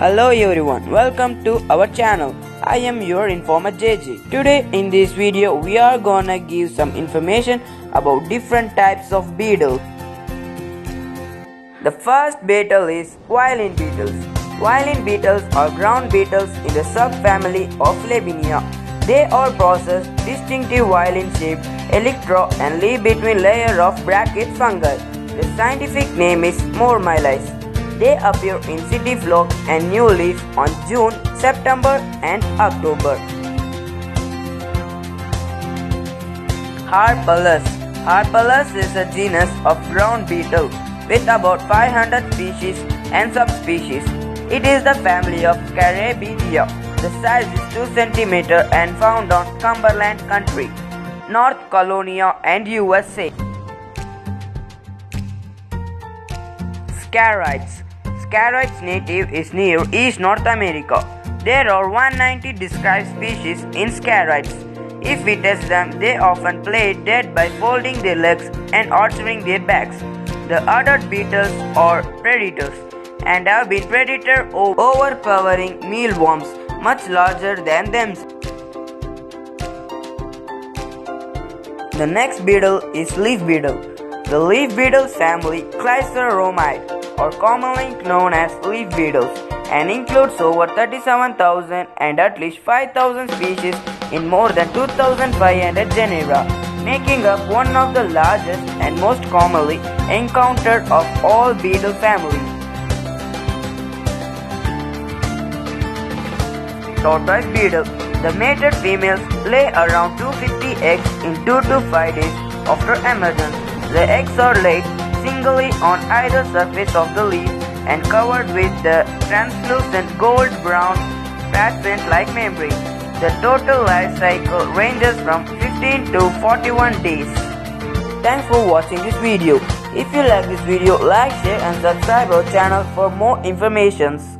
Hello everyone, welcome to our channel. I am your informer JJ. Today in this video we are gonna give some information about different types of beetles. The first beetle is violin beetles. Violin beetles are ground beetles in the subfamily of Lebiinae. They are process distinctive violin-shaped elytra and live between layer of bracket fungi. The scientific name is Mormolyce. They appear in city phlox and new leaf on June, September and October. Harpalus Harpalus is a genus of ground beetle with about 500 species and subspecies. It is the family of Carabidae. The size is 2 cm and found on Cumberland Country, North Carolina and USA. Scarites Scarites native is near East North America. There are 190 described species in Scarites. If we test them, they often play dead by folding their legs and arching their backs. The adult beetles are predators and have been predator overpowering mealworms much larger than them. The next beetle is leaf beetle. The leaf beetle family Chrysomelidae or commonly known as leaf beetles and includes over 37,000 and at least 5,000 species in more than 2,500 genera, making up one of the largest and most commonly encountered of all beetle families. Tortoise beetle. The mated females lay around 250 eggs in 2 to 5 days after emergence. The eggs are laid singly on either surface of the leaf and covered with the translucent gold-brown parchment-like membrane. The total life cycle ranges from 15 to 41 days. Thanks for watching this video. If you like this video, like, share and subscribe our channel for more informations.